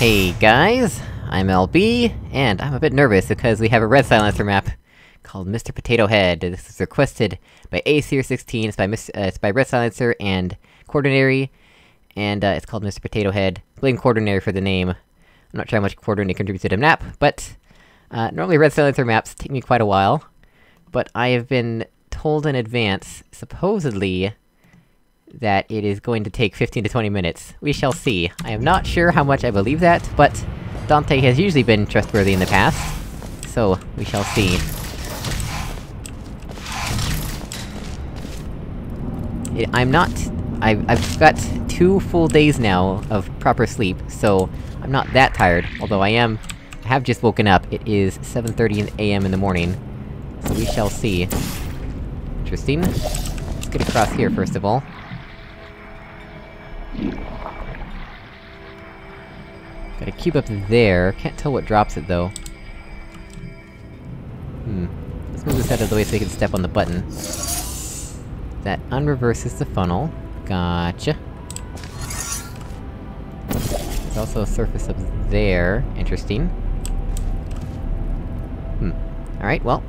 Hey guys, I'm LB, and I'm a bit nervous because we have a Red Silencer map called Mr. Potato Head. This is requested by asears16, it's by uh, it's by Red Silencer and Quaternary, and uh, it's called Mr. Potato Head. Blame Quaternary for the name. I'm not sure how much Quaternary contributes to the map, but... Uh, normally Red Silencer maps take me quite a while, but I have been told in advance, supposedly, that it is going to take 15 to 20 minutes. We shall see. I am not sure how much I believe that, but Dante has usually been trustworthy in the past, so we shall see. It- I'm not... I've, I've got two full days now of proper sleep, so I'm not that tired, although I am... I have just woken up, it is 7.30 AM in the morning, so we shall see. Interesting. Let's get across here, first of all. Got a cube up there, can't tell what drops it though. Hmm. Let's move this out of the way so we can step on the button. That unreverses the funnel. Gotcha. There's also a surface up there. Interesting. Hmm. Alright, well.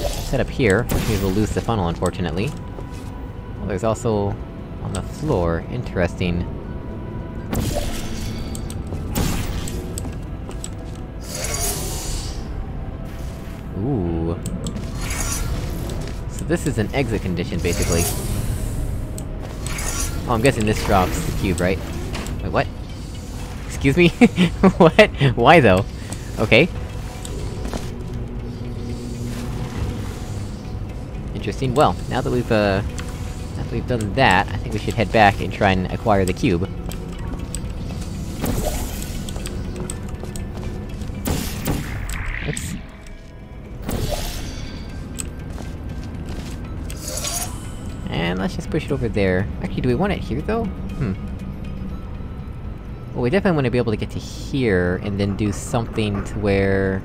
Set up here, which means we'll lose the funnel, unfortunately. Well, there's also... on the floor, interesting. Ooh. So this is an exit condition, basically. Oh, I'm guessing this drops the cube, right? Wait, what? Excuse me? what? Why though? Okay. Interesting. Well, now that we've, uh... Now that we've done that, I think we should head back and try and acquire the cube. Push it over there. Actually, do we want it here, though? Hmm. Well, we definitely want to be able to get to here, and then do something to where...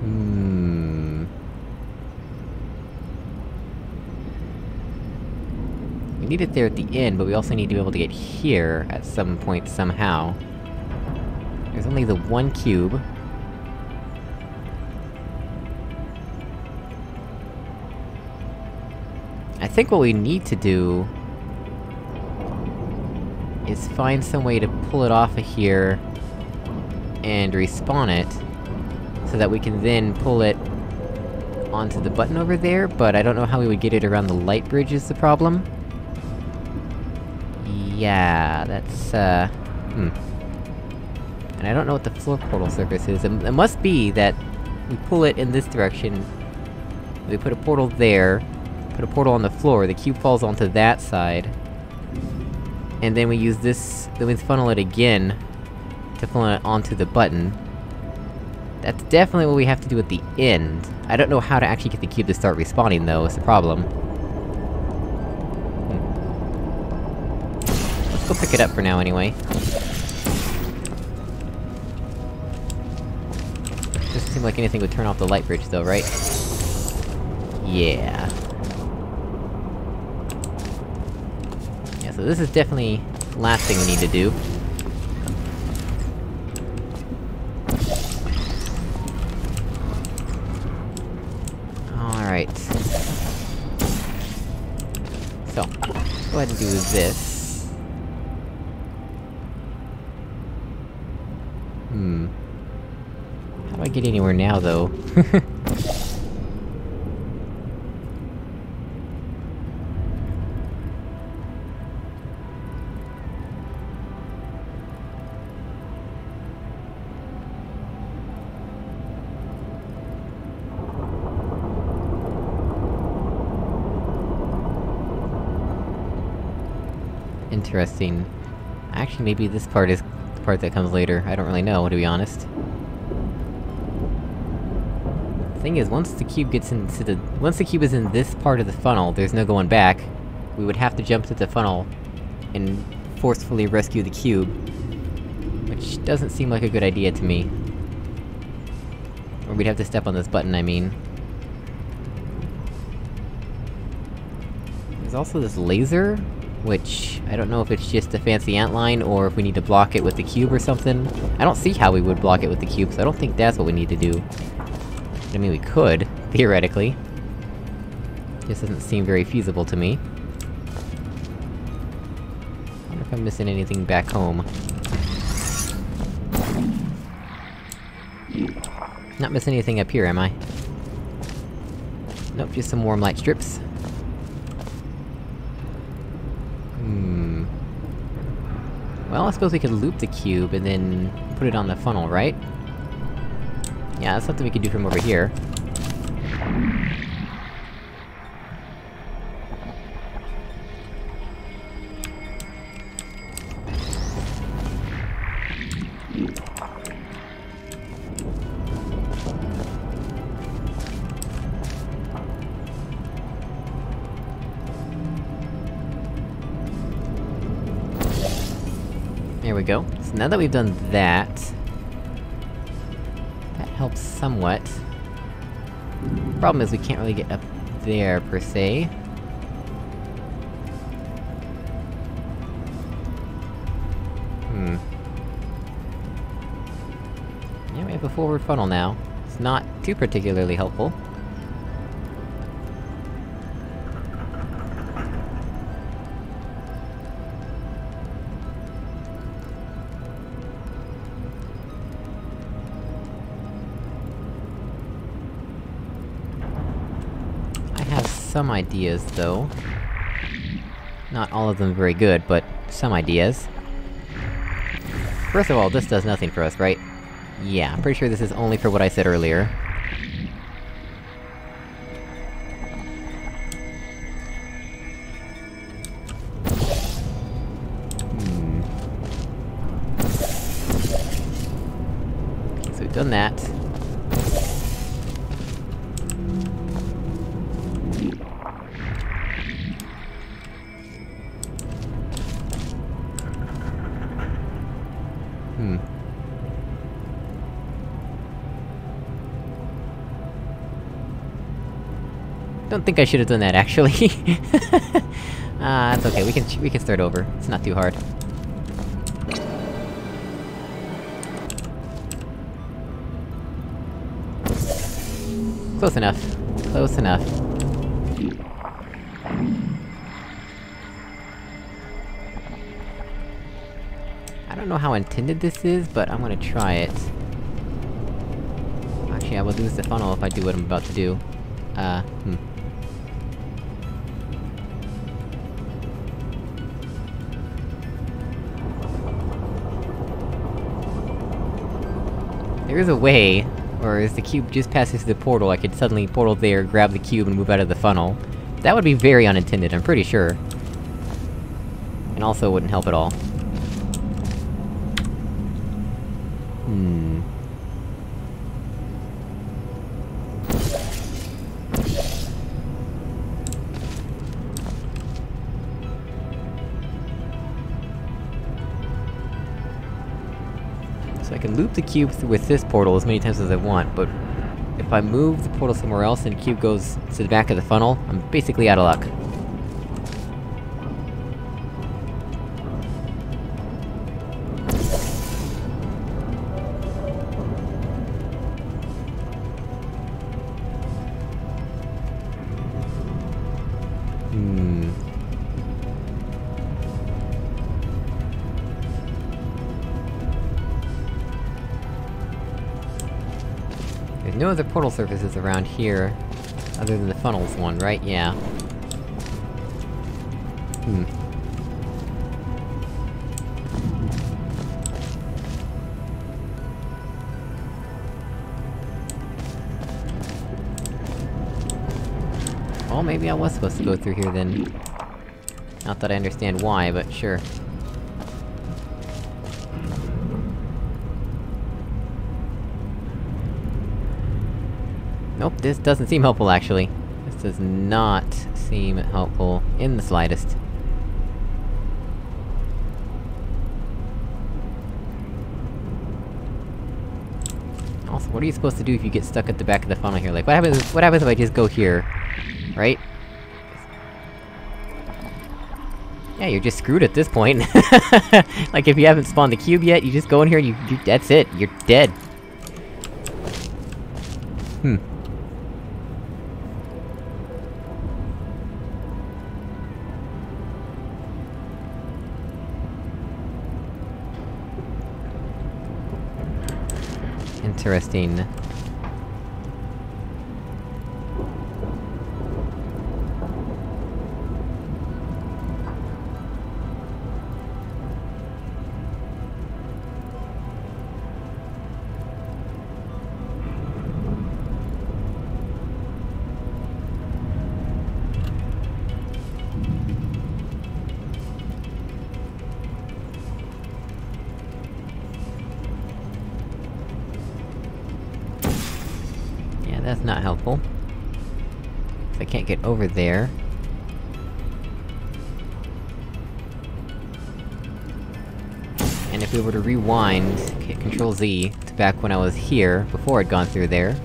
Hmm... We need it there at the end, but we also need to be able to get here at some point somehow. There's only the one cube. I think what we need to do... is find some way to pull it off of here... and respawn it, so that we can then pull it onto the button over there, but I don't know how we would get it around the light bridge is the problem. Yeah, that's, uh... Hmm. And I don't know what the floor portal surface is. It, it must be that we pull it in this direction, we put a portal there, put a portal on the floor, the cube falls onto that side, and then we use this- then we funnel it again, to funnel it onto the button. That's definitely what we have to do at the end. I don't know how to actually get the cube to start respawning, though, is the problem. Hmm. Let's go pick it up for now, anyway. Doesn't seem like anything would turn off the light bridge, though, right? Yeah. Yeah, so this is definitely the last thing we need to do. Alright. So, go ahead and do this. Hmm. How do I get anywhere now, though? Interesting. Actually, maybe this part is the part that comes later. I don't really know, to be honest. The thing is, once the cube gets into the- once the cube is in this part of the funnel, there's no going back. We would have to jump to the funnel, and forcefully rescue the cube. Which doesn't seem like a good idea to me. Or we'd have to step on this button, I mean. There's also this laser Which, I don't know if it's just a fancy antline, or if we need to block it with the cube or something. I don't see how we would block it with the cube, so I don't think that's what we need to do. I mean, we could, theoretically. This doesn't seem very feasible to me. I wonder if I'm missing anything back home. Not missing anything up here, am I? Nope, just some warm light strips. Hmm... Well, I suppose we could loop the cube and then put it on the funnel, right? Yeah, that's something we could do from over here. Now that we've done that... That helps somewhat. Problem is, we can't really get up there, per se. Hmm. Yeah, we have a forward funnel now. It's not too particularly helpful. Some ideas, though. Not all of them very good, but some ideas. First of all, this does nothing for us, right? Yeah, I'm pretty sure this is only for what I said earlier. Hmm. So we've done that. I don't think I should have done that, actually. Ah, uh, that's okay, we can- we can start over. It's not too hard. Close enough. Close enough. I don't know how intended this is, but I'm gonna try it. Actually, I will lose the funnel if I do what I'm about to do. Uh, hmm. There is a way, or as the cube just passes the portal, I could suddenly portal there, grab the cube, and move out of the funnel. That would be very unintended, I'm pretty sure. And also wouldn't help at all. The cube with this portal as many times as I want, but... If I move the portal somewhere else and cube goes to the back of the funnel, I'm basically out of luck. No other portal surfaces around here, other than the funnels one, right? Yeah. Hmm. Oh, maybe I was supposed to go through here then. Not that I understand why, but sure. This doesn't seem helpful, actually. This does not seem helpful in the slightest. Also, what are you supposed to do if you get stuck at the back of the funnel here? Like, what happens- what happens if I just go here? Right? Yeah, you're just screwed at this point. like, if you haven't spawned the cube yet, you just go in here and you- you- that's it, you're dead. Hmm. Interesting. That's not helpful. I can't get over there. And if we were to rewind, hit Control Z, to back when I was here, before I'd gone through there,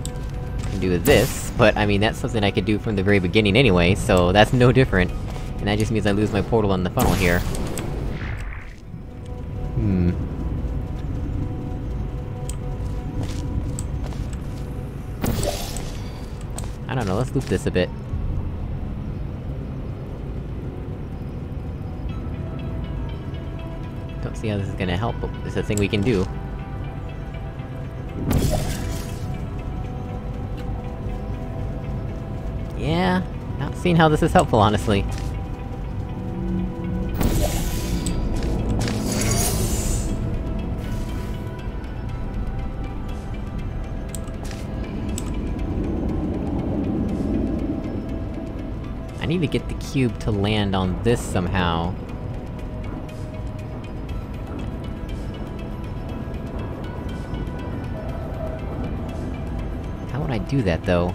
I can do this, but I mean, that's something I could do from the very beginning anyway, so that's no different. And that just means I lose my portal in the funnel here. Hmm. I don't know, let's loop this a bit. Don't see how this is gonna help, but it's a thing we can do. Yeah, not seeing how this is helpful, honestly. Need to get the cube to land on this somehow. How would I do that, though?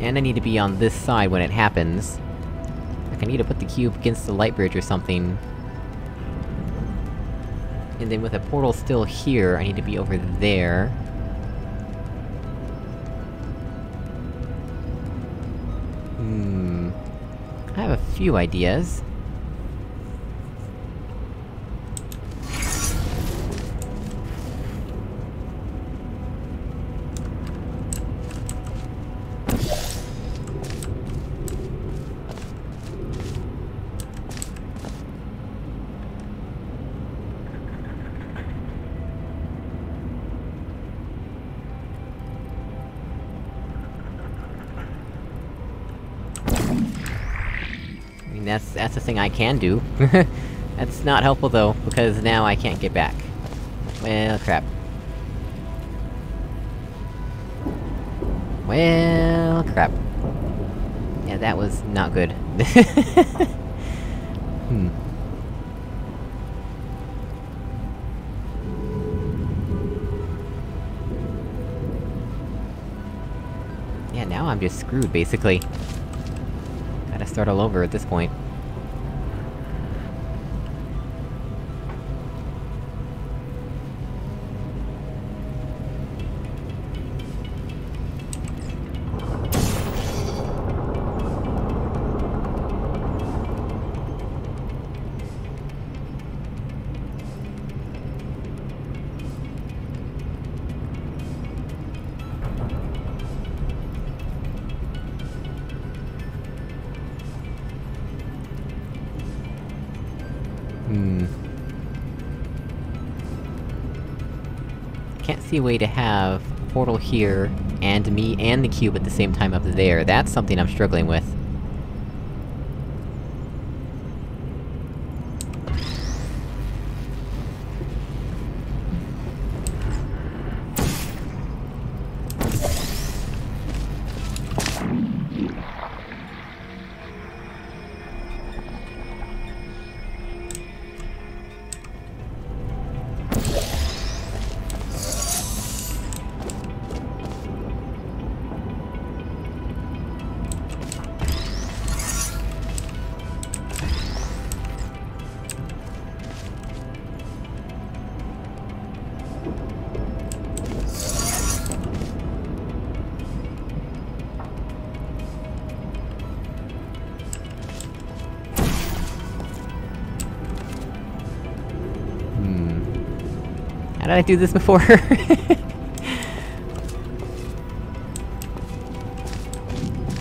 And I need to be on this side when it happens. Like, I need to put the cube against the light bridge or something. And then with a portal still here, I need to be over there. Hmm... I have a few ideas. Thing I can do. that's not helpful though, because now I can't get back. Well, crap. Well, crap. Yeah, that was not good. hmm. Yeah, now I'm just screwed, basically. Gotta start all over at this point. A way to have portal here, and me and the cube at the same time up there. That's something I'm struggling with. Did I do this before? right,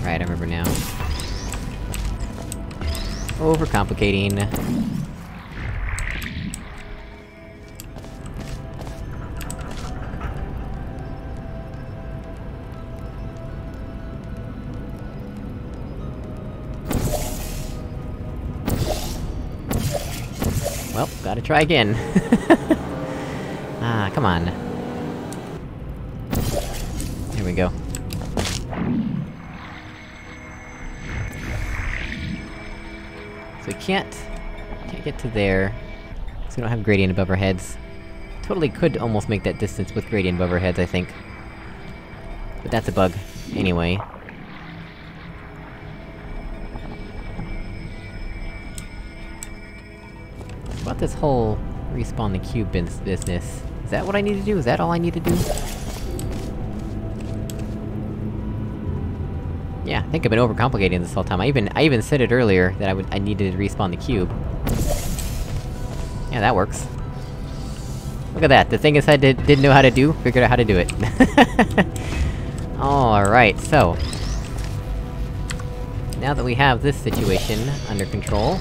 I remember now. Overcomplicating. Well, gotta try again. ah, come on. Here we go. So we can't... can't get to there, because we don't have gradient above our heads. Totally could almost make that distance with gradient above our heads, I think. But that's a bug, anyway. about this whole respawn the cube business? Is that what I need to do? Is that all I need to do? Yeah, I think I've been overcomplicating this whole time. I even- I even said it earlier, that I would- I needed to respawn the cube. Yeah, that works. Look at that, the thing I said did, didn't know how to do, figured out how to do it. Alright, so... Now that we have this situation under control,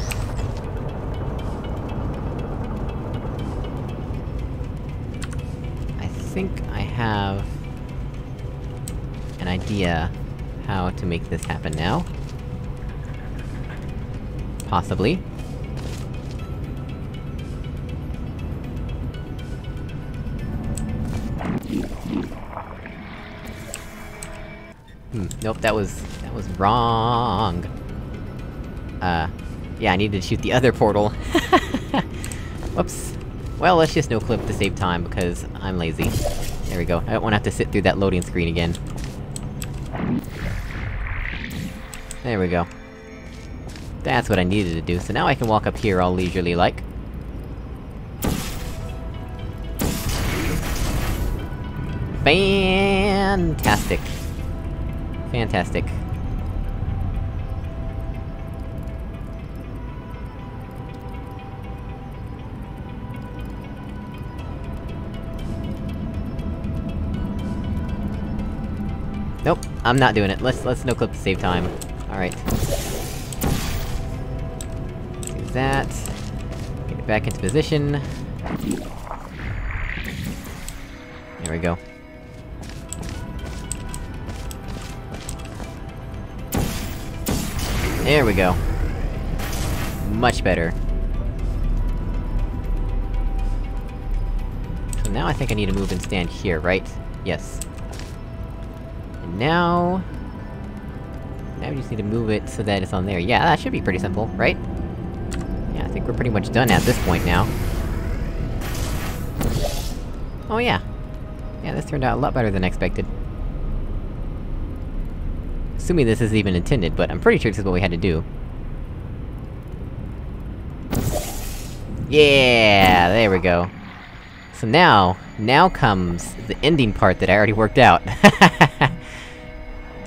have... an idea how to make this happen now. Possibly. Hmm, nope, that was... that was wrong. Uh... Yeah, I needed to shoot the other portal. Whoops. Well, let's just no-clip to save time, because I'm lazy. There we go. I don't wanna have to sit through that loading screen again. There we go. That's what I needed to do, so now I can walk up here all leisurely-like. Fantastic. Fantastic. I'm not doing it. Let's- let's no-clip to save time. Alright. Do that. Get it back into position. There we go. There we go. Much better. So now I think I need to move and stand here, right? Yes. Now... Now we just need to move it so that it's on there. Yeah, that should be pretty simple, right? Yeah, I think we're pretty much done at this point now. Oh yeah. Yeah, this turned out a lot better than expected. Assuming this is even intended, but I'm pretty sure this is what we had to do. Yeah, there we go. So now, now comes the ending part that I already worked out.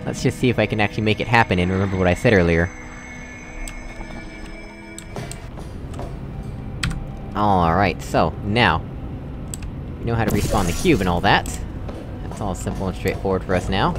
Let's just see if I can actually make it happen and remember what I said earlier. Alright, so, now... We know how to respawn the cube and all that. That's all simple and straightforward for us now.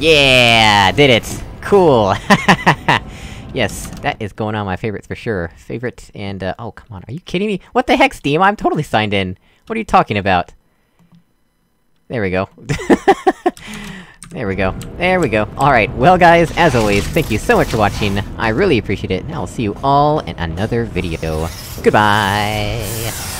Yeah, did it! Cool! yes, that is going on my favorites for sure. Favorite, and uh, oh come on, are you kidding me? What the heck, Steam? I'm totally signed in! What are you talking about? There we go. there we go. There we go. Alright, well guys, as always, thank you so much for watching, I really appreciate it, and I'll see you all in another video. Goodbye!